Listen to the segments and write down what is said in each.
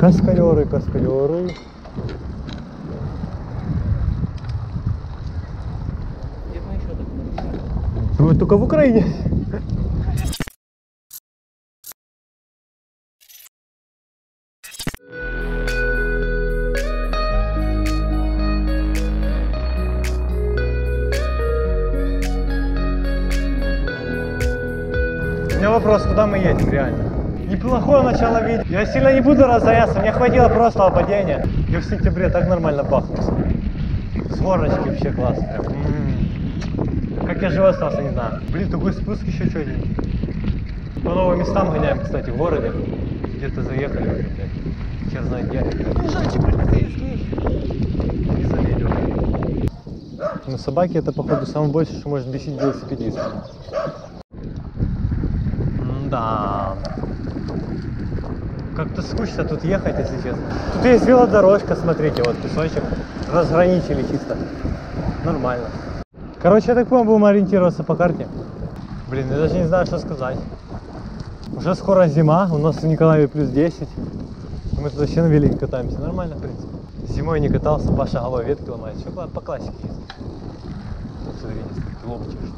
Каскадеры, каскадеры. Вы только в Украине. У меня вопрос, куда мы едем реально? Неплохое начало видео. Я сильно не буду разоряться, мне хватило просто падения. Я в сентябре так нормально бахнул. С горочки вообще классно. прям. М. Как я живой остался, не знаю. Блин, такой спуск еще четенький. По новым местам гоняем, кстати, в городе. Где-то заехали уже, блядь. Хер знает где. Езжайте, полицейские. И залезем. Ну, собаки это, походу, самое большее, что может бесить велосипедиста. Да. Как-то скучно тут ехать, если честно. Тут есть велодорожка, смотрите, вот песочек. Разграничили чисто. Нормально. Короче, я так понял, будем ориентироваться по карте. Блин, я даже не знаю, что сказать. Уже скоро зима, у нас в Николаеве плюс 10. Мы тут вообще на велике катаемся. Нормально, в принципе. Зимой не катался, Паша головой ветки ломает. Все по классике есть. Смотри, не стоит, лопчешь.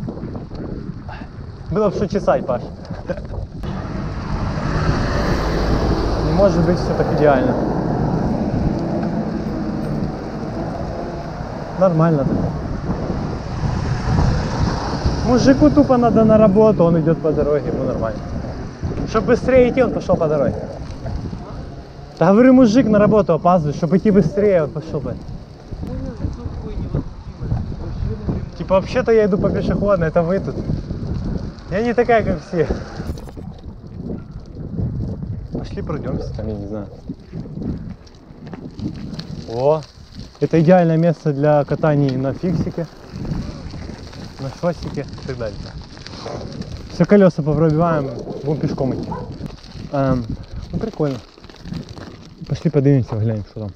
Было бы что чесать, Паш. Не может быть все так идеально. Нормально так. Мужику тупо надо на работу, он идет по дороге, ему нормально. Чтобы быстрее идти, он пошел по дороге. Да говорю, мужик на работу опаздывает, чтобы идти быстрее, он пошел бы. Типа вообще-то я иду по пешеходной, это вы тут. Я не такая, как все. Пошли пройдемся там, я не знаю. О, это идеальное место для катания на фиксике, на шоссике и так далее. Все колеса попробиваем, будем пешком идти. Эм, ну прикольно. Пошли поднимемся, глянем, что там.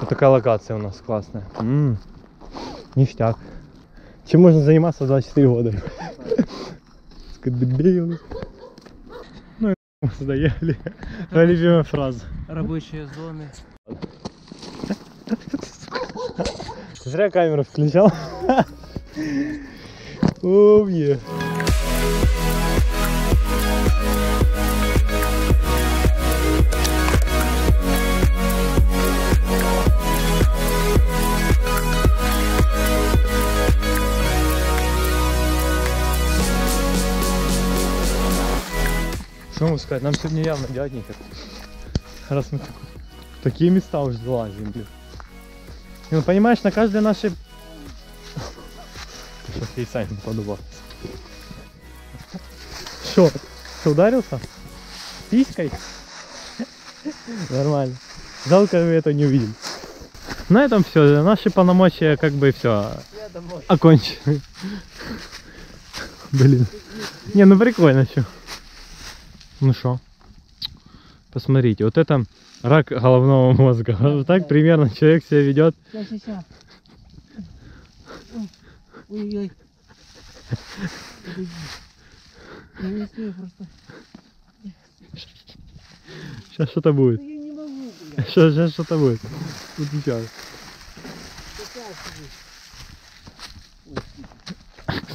Вот такая локация у нас классная. М, ништяк. Чем можно заниматься в 24 года? Дебил. И мы доехали. Твоя любимая фраза. Рабочие зоны. Зря камеру включал. Оу, могу сказать? Нам сегодня явно делать нехер. Раз мы так- такие места уже залазим, блин. Не, Ну, понимаешь, на каждой нашей... Сейчас я и сам подумал. Что? Что, ударился? Писькой? Нормально. Жалко, вы это не увидели. На этом все. Наши полномочия как бы все окончены. Блин. Не, ну прикольно что. Ну что? Посмотрите, вот это рак головного мозга. Вот так примерно человек себя ведет. Сейчас, сейчас. Ой-ой. Подожди. Я не успею просто. Сейчас что-то будет. Да я не могу, блядь. Сейчас, сейчас что-то будет. Вот сейчас.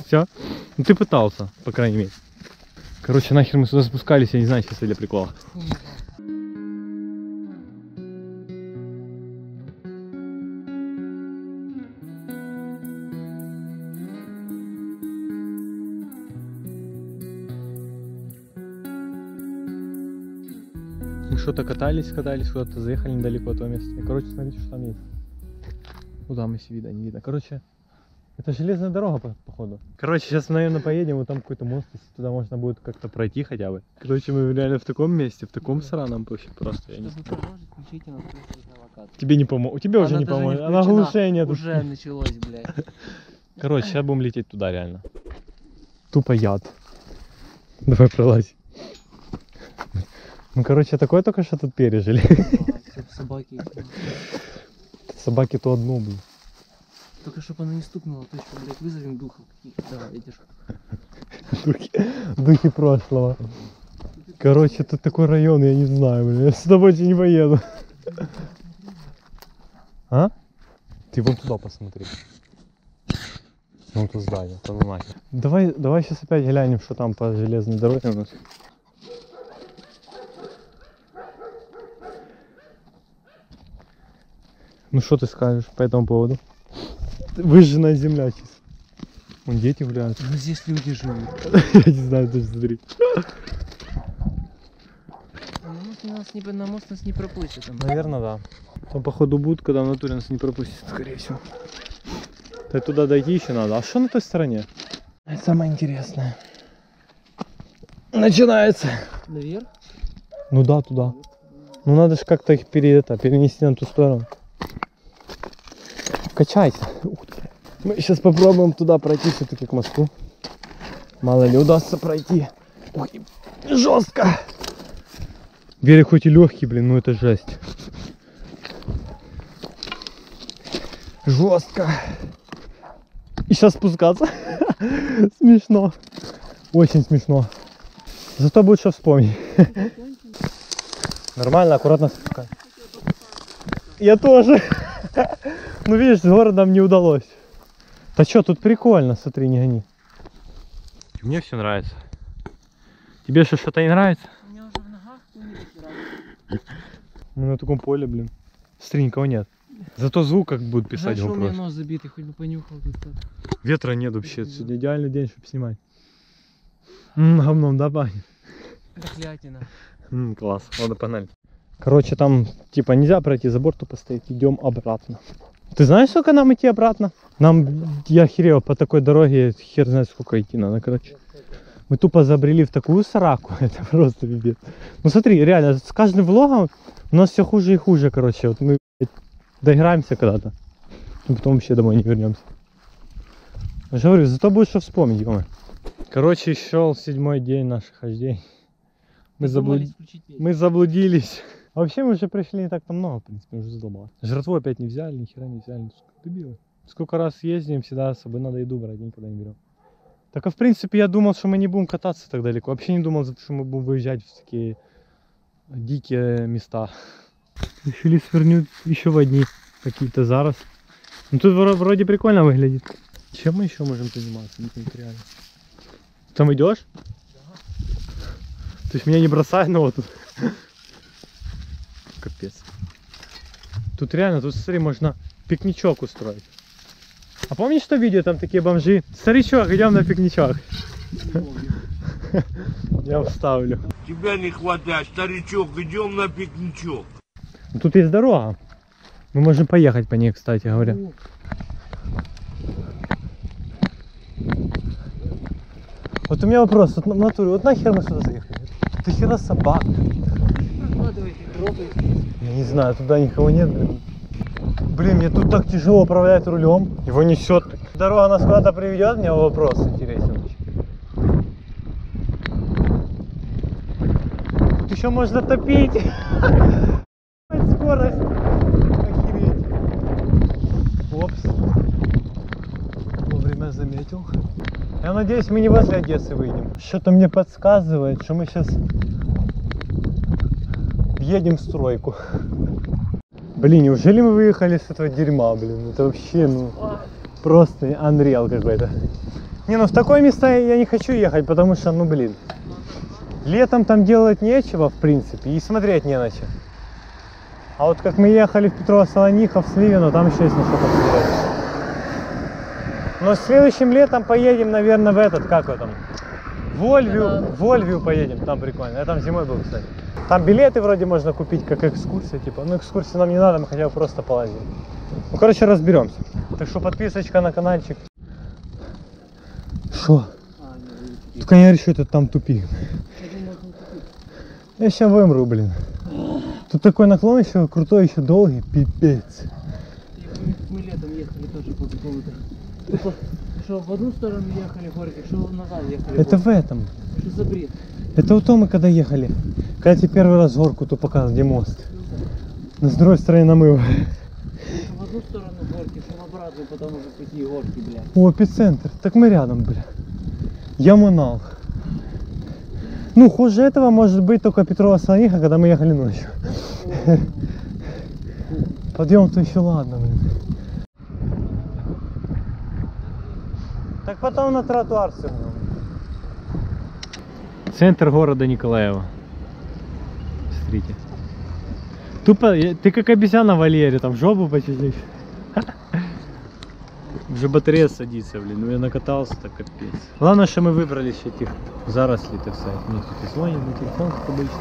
Все? Ну ты пытался, по крайней мере. Короче, нахер мы сюда спускались, я не знаю, чисто для прикола. Мы что-то катались, катались, куда-то заехали недалеко от того места. И, короче, смотрите, что там есть. Куда мы видно, не видно. Короче, это железная дорога, по- походу. Короче, сейчас, наверное, поедем, вот там какой-то мост, если туда можно будет как-то пройти хотя бы. Короче, мы реально в таком месте, в таком сраном вообще просто. Чтобы продолжить, включите на локацию. Тебе не поможет. У тебя уже Она не поможет. Она глушение тут. Уже началось, блядь. Короче, сейчас будем лететь туда реально. Тупо яд. Давай пролазь. Ну, короче, такое только что тут пережили. Собаки. Собаки то одну, блин. Только чтобы она не стукнула, точно, блядь, вызовем духов каких-то. Давай, идешь. Духи, духи прошлого. Короче, тут такой район, я не знаю, блин. Я сюда больше не поеду. А? Ты вон туда посмотри. Ну, то здание, то ну нахер. Давай, давай сейчас опять глянем, что там по железной дороге у нас. Ну что ты скажешь по этому поводу? Выжженная земля чисто. Вон дети гуляют. Ну здесь люди живут. Я не знаю, даже смотри. На мост нас не, на мост нас не пропустят. Там. Наверное, да. Там походу будут, когда в натуре нас не пропустят, скорее всего. То туда дойти еще надо. А что на той стороне? Это самое интересное. Начинается. Наверх? Ну да, туда. Ну надо же как-то их пере, это, перенести на ту сторону. Качайся. Ух. Мы сейчас попробуем туда пройти все-таки к мосту. Мало ли удастся пройти. Ой, жестко. Берег хоть и легкий, блин, но это жесть. Жестко. И сейчас спускаться. Смешно. Очень смешно. Зато будет что вспомнить. Нормально, аккуратно спускай. Я тоже. Ну видишь, с городом не удалось. Да что, тут прикольно, смотри, не гони. Мне все нравится. Тебе что, что-то не нравится? Меня уже в ногах не Мы на таком поле, блин. Смотри, никого нет. Зато звук как будет писать Жаль, что у меня вопрос. нос забитый, хоть бы понюхал. Ветра нет вообще. Сегодня идеальный день, чтобы снимать. М, говном, да, пахнет? Дохлятина. М, класс, ладно, погнали. Короче, там типа нельзя пройти забор, тупо стоит. Идем обратно. Ты знаешь, сколько нам идти обратно? Нам, я охерел, по такой дороге хер знает сколько идти надо, короче. Мы тупо забрели в такую сраку, это просто пипец. Ну смотри, реально, с каждым влогом у нас все хуже и хуже, короче. Вот мы блядь, доиграемся когда-то, и потом вообще домой не вернемся. Я же говорю, зато будет что вспомнить, ё Короче, шел седьмой день наших хождений. Мы ветер. Мы заблудились. А вообще мы уже пришли не так-то много, в принципе, уже задолбало. Жратву опять не взяли, ни хера не взяли. Ну, сука, Дебилы. Сколько раз ездим, всегда с собой надо еду брать, никогда не берем. Так а в принципе я думал, что мы не будем кататься так далеко. Вообще не думал, что мы будем выезжать в такие дикие места. Решили свернуть еще в одни какие-то зараз. Ну тут вро- вроде прикольно выглядит. Чем мы еще можем заниматься? Знаю, реально. Там идешь? То есть меня не бросает, но вот тут. Капец. Тут реально, тут смотри, можно пикничок устроить. А помнишь, что видео там такие бомжи? Старичок, идем на пикничок. Я вставлю. Тебя не хватает, старичок, идем на пикничок. Ну, Тут есть дорога. Мы можем поехать по ней, кстати говоря. Вот у меня вопрос, вот на натуре, вот нахер мы сюда заехали? Ты хера собак. Прокладывайте, Я не знаю, туда никого нет, блин. Блин, мне тут так тяжело управлять рулем. Его несет. Дорога нас куда-то приведет, мне вопрос интересен. Тут еще можно топить. Скорость. Охереть. Опс. Вовремя заметил. Я надеюсь, мы не возле Одессы выйдем. Что-то мне подсказывает, что мы сейчас едем в стройку. Блин, неужели мы выехали с этого дерьма, блин? Это вообще, ну, просто unreal какой-то. Не, ну в такое место я не хочу ехать, потому что, ну, блин, летом там делать нечего, в принципе, и смотреть не на что. А вот как мы ехали в Петрово-Солонихов, в Сливино, там еще есть на что посмотреть. Но следующим летом поедем, наверное, в этот, как его там, Вольвию, Вольвию поедем, там прикольно. Я там зимой был, кстати. Там билеты вроде можно купить, как экскурсия, типа. Ну, экскурсии нам не надо, мы хотя бы просто полазим. Ну, короче, разберемся. Так что подписочка на каналчик. Что? А, Только не реши, это там тупик. Я. Я сейчас вымру, блин. Тут такой наклон еще крутой, еще долгий, пипец. Я мы летом ехали тоже по какому-то. Что в одну сторону ехали горки, что назад ехали Это в этом. Что за бред? Это у мы когда ехали. Когда тебе первый раз горку то показывал, где мост. На с другой стороны намыл. В одну сторону горки, что в обратную, потом уже пути горки, блядь. О, эпицентр. Так мы рядом, бля. Я манал. Ну, хуже этого может быть только Петрова Солониха, когда мы ехали ночью. Подъем-то еще ладно, блин. Так потом на тротуар свернем. Центр города Николаева. Смотрите. Тупо, ты как обезьяна в вольере, там жопу почистишь. Уже батарея садится, блин. Ну я накатался, так капец. Главное, что мы выбрали ще этих зарослей, так сказать. Мне кто-то звонит на телефон, как обычно.